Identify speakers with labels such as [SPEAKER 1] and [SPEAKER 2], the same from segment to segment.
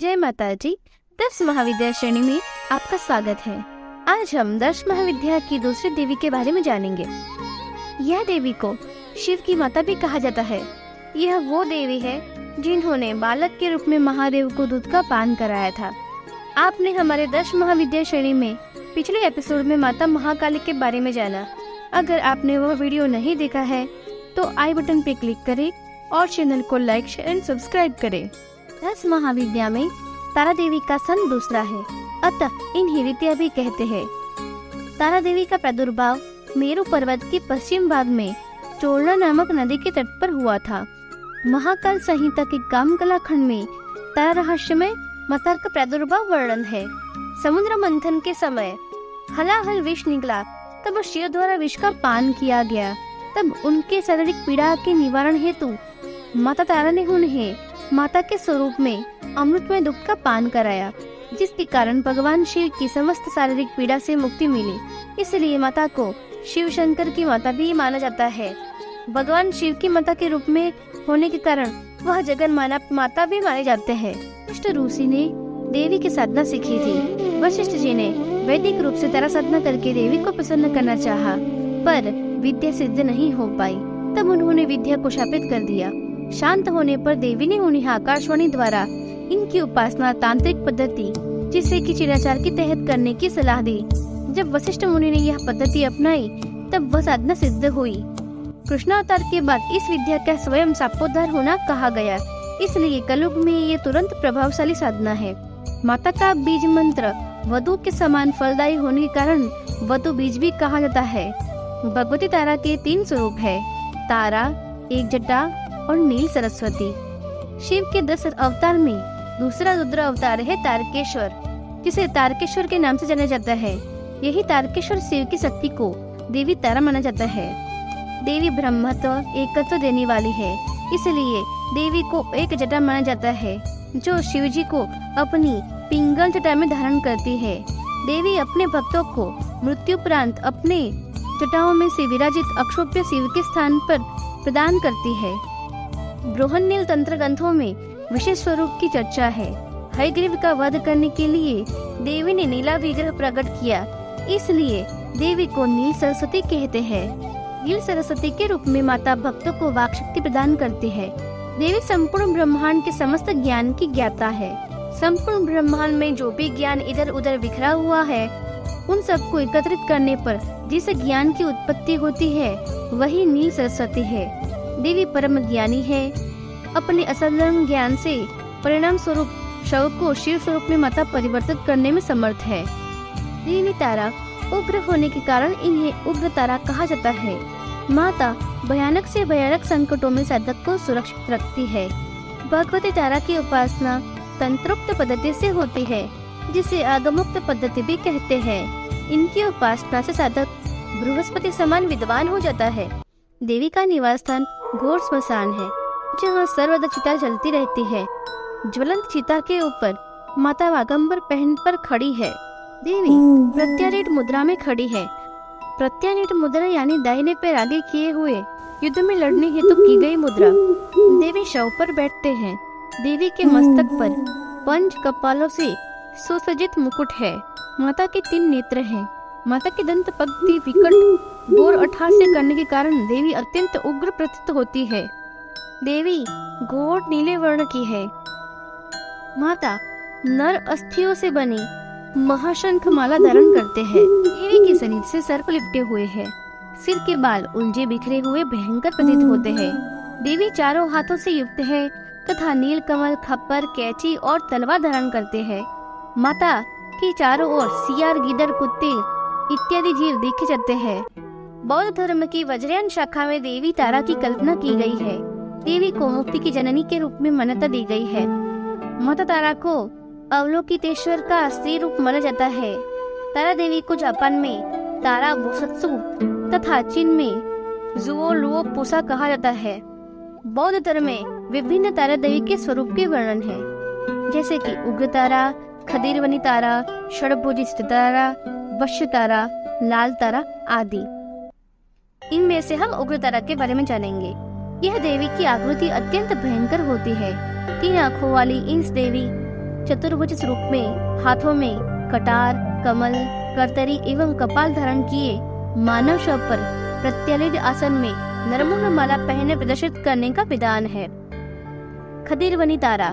[SPEAKER 1] जय माता जी दस महाविद्या श्रेणी में आपका स्वागत है। आज हम दस महाविद्या की दूसरी देवी के बारे में जानेंगे। यह देवी को शिव की माता भी कहा जाता है। यह वो देवी है जिन्होंने बालक के रूप में महादेव को दूध का पान कराया था। आपने हमारे दस महाविद्या श्रेणी में पिछले एपिसोड में माता महाकाली के बारे में जाना। अगर आपने वह वीडियो नहीं देखा है तो आई बटन पे क्लिक करें और चैनल को लाइक, शेयर एंड सब्सक्राइब करें। दस महाविद्या में तारा देवी का सन दूसरा है। अतः इन्हें रीतिया भी कहते हैं। तारा देवी का प्रादुर्भाव मेरु पर्वत के पश्चिम भाग में चोरना नामक नदी के तट पर हुआ था। महाकाल संहिता के काम कला खंड में तारा रहस्य में मतार का प्रादुर्भाव वर्णन है। समुद्र मंथन के समय हलाहल विष निकला। तब शिव द्वारा विष का पान किया गया। तब उनके शारीरिक पीड़ा के निवारण हेतु माता तारा ने उन्हें माता के स्वरूप में अमृत में दुख का पान कराया जिसके कारण भगवान शिव की समस्त शारीरिक पीड़ा से मुक्ति मिली। इसलिए माता को शिव शंकर की माता भी माना जाता है। भगवान शिव की माता के रूप में होने के कारण वह जगन माना माता भी माने जाते हैं। वशिष्ठ ऋषि ने देवी की साधना सीखी थी। वशिष्ठ जी ने वैदिक रूप से तरह साधना करके देवी को प्रसन्न करना चाहा, पर विद्या सिद्ध नहीं हो पाई। तब उन्होंने विद्या को शापित कर दिया। शांत होने पर देवी ने उन्हें आकाशवाणी द्वारा इनकी उपासना तांत्रिक पद्धति, जिसे की चिराचार के तहत करने की सलाह दी। जब वशिष्ठ मुनि ने यह पद्धति अपनाई, तब वह साधना सिद्ध हुई। कृष्णावतार के बाद इस विद्या का स्वयं सापोद्धार होना कहा गया। इसलिए कलयुग में ये तुरंत प्रभावशाली साधना है। माता का बीज मंत्र, वधु के समान फलदायी होने के कारण वधु बीज भी कहा जाता है। भगवती तारा के तीन स्वरूप है। तारा एक जटा और नील सरस्वती। शिव के दस अवतार में दूसरा रुद्र अवतार है तारकेश्वर, जिसे तारकेश्वर के नाम से जाना जाता है। यही तारकेश्वर शिव की शक्ति को देवी तारा माना जाता है। देवी ब्रह्मत्व एकत्व देने वाली है, इसलिए देवी को एक जटा माना जाता है, जो शिव जी को अपनी पिंगल जटा में धारण करती है। देवी अपने भक्तों को मृत्यु उपरांत अपने जटाओं में से विराजित अक्षोभ्य शिव के स्थान पर प्रदान करती है। बृहन्नील तंत्र ग्रंथों में विशेष स्वरूप की चर्चा है। हयग्रीव का वध करने के लिए देवी ने नीला विग्रह प्रकट किया। इसलिए देवी को नील सरस्वती कहते हैं। नील सरस्वती के रूप में माता भक्तों को वाक शक्ति प्रदान करती है। देवी संपूर्ण ब्रह्मांड के समस्त ज्ञान की ज्ञाता है। संपूर्ण ब्रह्मांड में जो भी ज्ञान इधर उधर बिखरा हुआ है, उन सबको एकत्रित करने पर जिस ज्ञान की उत्पत्ति होती है, वही नील सरस्वती है। देवी परम ज्ञानी है। अपने असाधारण ज्ञान से परिणाम स्वरूप शव को शिव स्वरूप में माता परिवर्तित करने में समर्थ है। देवी तारा उग्र होने के कारण इन्हें उग्र तारा कहा जाता है। माता भयानक से भयानक संकटों में साधक को सुरक्षित रखती है। भगवती तारा की उपासना तंत्रोक्त पद्धति से होती है, जिसे आगमुक्त पद्धति भी कहते हैं। इनकी उपासना से साधक बृहस्पति समान विद्वान हो जाता है। देवी का निवास स्थान घोर स्मशान है जहाँ सर्वदा चिता जलती रहती है। ज्वलंत चिता के ऊपर माता वागम्बर पहन पर खड़ी है। देवी प्रत्यारित मुद्रा में खड़ी है। प्रत्यानिट मुद्रा यानी दाहिने पैर आगे किए हुए युद्ध में लड़ने हेतु की गई मुद्रा। देवी शव पर बैठते हैं। देवी के मस्तक पर पंच कपालों से सुसज्जित मुकुट है। माता के तीन नेत्र हैं। माता की दंत पक्ति विकट गोर अठार से करने के कारण देवी अत्यंत उग्र प्रतीत होती है। देवी, घोर नीले वर्ण की है। माता, नर अस्थियों से बनी महाशंख माला धारण करते हैं। देवी के शरीर से सर्प लिपटे हुए हैं। सिर के बाल उलझे बिखरे हुए भयंकर प्रतीत होते हैं। देवी चारों हाथों से युक्त है तथा नील कमल खप्पर कैची और तलवार धारण करते हैं। माता की चारों ओर सियार गिदर कुत्ते इत्यादि जीव देखे जाते हैं। बौद्ध धर्म की वज्रयान शाखा में देवी तारा की कल्पना की गई है। देवी को मुक्ति की जननी के रूप में मान्यता दी गई है। माता तारा को अवलोकितेश्वर का स्त्री रूप माना जाता है। तारा देवी को जापान में तारा बोसत्सु तथा चीन में जुओ लुओ पोसा कहा जाता है। बौद्ध धर्म में विभिन्न तारा देवी के स्वरूप के वर्णन है। जैसे कि उग्र तारा, खदीरवनी तारा, षडभुजी तारा वश्य तारा लाल तारा आदि। इनमें से हम उग्र तारा के बारे में जानेंगे। यह देवी की आकृति अत्यंत भयंकर होती है। तीन आँखों वाली इस देवी चतुर्भुज स्वरूप में, हाथों में कटार, कमल, करतरी एवं कपाल धारण किए मानव शव पर प्रत्यालित आसन में नरमुंड माला पहने प्रदर्शित करने का विधान है। खदीर वनी तारा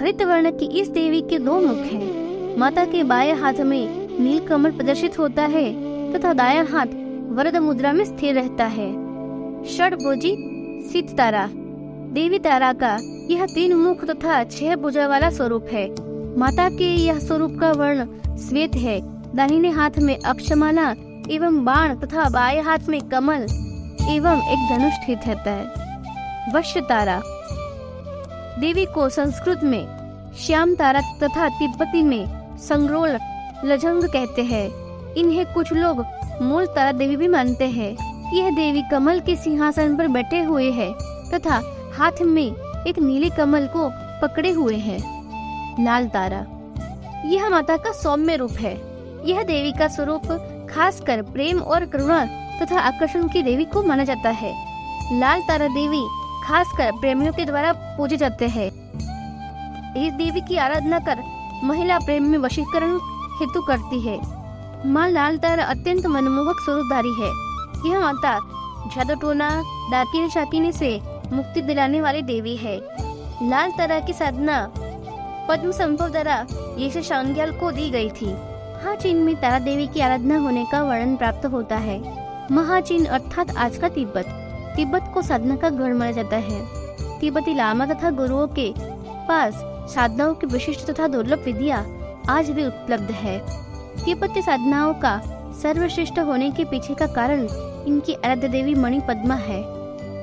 [SPEAKER 1] हरित वर्ण की इस देवी के दो मुख हैं। माता के बाएँ हाथ में नील कमल प्रदर्शित होता है तथा दाया हाथ वरद मुद्रा में स्थिर रहता है। षडभुजी सित तारा। देवी तारा का यह तीन मुख तथा छह भुजा वाला स्वरूप है। माता के यह स्वरूप का वर्ण श्वेत है। दाहिने हाथ में अक्षमाला एवं बाण तथा बाएँ हाथ में कमल एवं एक धनुष स्थित रहता है। वश्य तारा। देवी को संस्कृत में श्याम तारा तथा तिब्बती में संग्रोल लजंग कहते हैं। इन्हें कुछ लोग मूल तारा देवी भी मानते हैं। यह देवी कमल के सिंहासन पर बैठे हुए है तथा हाथ में एक नीले कमल को पकड़े हुए है। लाल तारा, यह माता का सौम्य रूप है। यह देवी का स्वरूप खासकर प्रेम और करुणा तथा आकर्षण की देवी को माना जाता है। लाल तारा देवी खासकर प्रेमियों के द्वारा पूजे जाते हैं। इस देवी की आराधना कर महिला प्रेम में वशीकरण हेतु करती है। माँ लाल तारा अत्यंत मनमोहक स्वरूपधारी है। यह माता जादू टोना डाकिनी शाकिनी से मुक्ति दिलाने वाली देवी है। लाल तारा की साधना पद्म संभव द्वारा ये शांग्याल को दी गई थी। हाँ चीन में तारा देवी की आराधना होने का वर्णन प्राप्त होता है। महाचीन अर्थात आज का तिब्बत। तिब्बत को साधना का गढ़ माना जाता है। तिब्बती लामा तथा गुरुओं के पास साधनाओं की विशिष्ट तथा दुर्लभ विधिया आज भी उपलब्ध है। तिब्बती साधनाओं का सर्वश्रेष्ठ होने के पीछे का कारण इनकी आराध्य देवी मणि पद्मा है।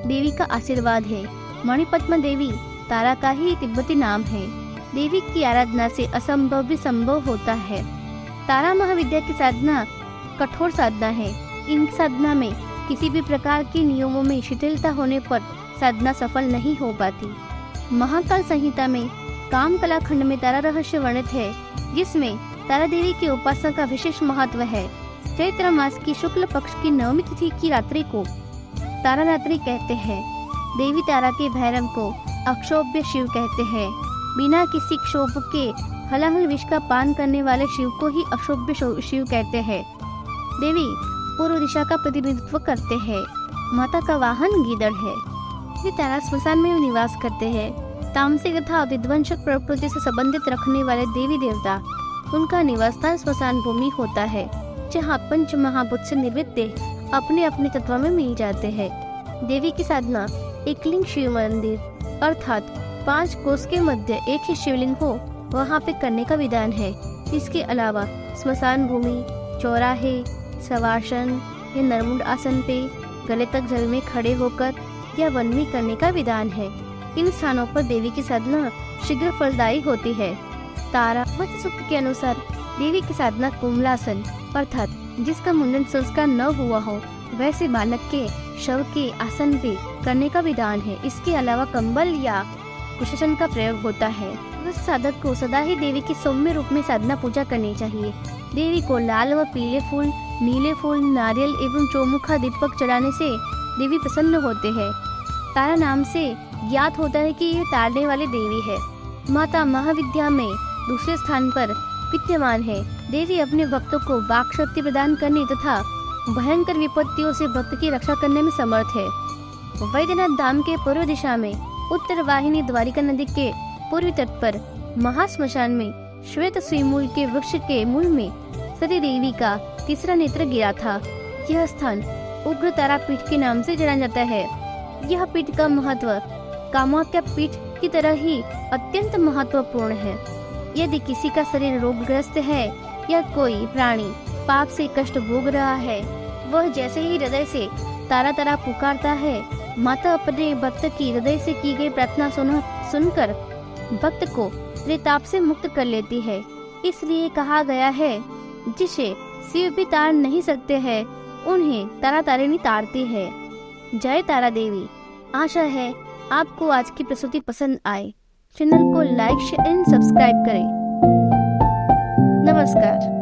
[SPEAKER 1] देवी का आशीर्वाद है। मणि पद्मा देवी तारा का ही तिब्बती नाम है। देवी की आराधना से असंभव भी संभव होता है। तारा महाविद्या की साधना कठोर साधना है। इन साधना में किसी भी प्रकार के नियमों में शिथिलता होने पर साधना सफल नहीं हो पाती। महाकाल संहिता में काम कला खंड में तारा रहस्य वर्णित है। जिसमें तारा देवी की उपासना का विशेष महत्व है। चैत्र मास की शुक्ल पक्ष की नवमी तिथि की रात्रि को तारा रात्रि कहते हैं। देवी तारा के भैरव को अक्षोभ्य शिव कहते हैं। बिना किसी क्षोभ के हलाहल विष का पान करने वाले शिव को ही अक्षोभ्य शिव कहते हैं। देवी पूर्व दिशा का प्रतिनिधित्व करते हैं। माता का वाहन गीदड़ है। वे तारा स्मशान में निवास करते हैं। तामसिक तथा विध्वंसक प्रकृति से संबंधित रखने वाले देवी देवता, उनका निवास स्थान स्मशान भूमि होता है, जहाँ पंच महाभूत से निर्मित देह अपने अपने तत्व में मिल जाते हैं। देवी की साधना एक लिंग शिव मंदिर, अर्थात पाँच कोष के मध्य एक ही शिवलिंग हो, वहाँ पे करने का विधान है। इसके अलावा स्मशान भूमि, चौराहे, सवासन या नरमुंड आसन पे गले तक जल में खड़े होकर या वनवी करने का विधान है। इन स्थानों पर देवी की साधना शीघ्र फलदायी होती है। तारा मत सूत्र के अनुसार देवी की साधना कुमलासन अर्थात जिसका मुंडन संस्कार न हुआ हो, वैसे बालक के शव के आसन पे करने का विधान है। इसके अलावा कंबल या कुशन का प्रयोग होता है। उस साधक को सदा ही देवी के सौम्य रूप में साधना पूजा करनी चाहिए। देवी को लाल व पीले फूल, नीले फूल, नारियल एवं चौमुखा दीपक चढ़ाने से देवी प्रसन्न होते हैं। तारा नाम से ज्ञात होता है कि यह तारने वाली देवी है। माता महाविद्या में दूसरे स्थान पर विद्यमान है। देवी अपने भक्तों को वाक शक्ति प्रदान करने तथा भयंकर विपत्तियों से भक्त की रक्षा करने में समर्थ है। वैद्यनाथ धाम के पूर्व दिशा में उत्तर वाहिनी द्वारिका नदी के पूर्वी तट पर महाश्मशान में श्वेत स्वीमूल के वृक्ष के मूल में सती देवी का तीसरा नेत्र गिरा था। यह स्थान उग्र तारा पीठ के नाम से जाना जाता है। यह पीठ का महत्व कामाख्या पीठ की तरह ही अत्यंत महत्वपूर्ण है। यदि किसी का शरीर रोगग्रस्त है या कोई प्राणी पाप से कष्ट भोग रहा है, वह जैसे ही हृदय से तारा तारा पुकारता है, माता अपने भक्त की हृदय से की गई प्रार्थना सुन, सुनकर भक्त को त्रिताप से मुक्त कर लेती है। इसलिए कहा गया है, जिसे शिव भी तार नहीं सकते हैं, उन्हें तारा तारिणी तारती है। जय तारा देवी आशा है आपको आज की प्रस्तुति पसंद आए चैनल को लाइक शेयर एंड सब्सक्राइब करें। नमस्कार।